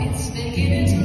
It's taking it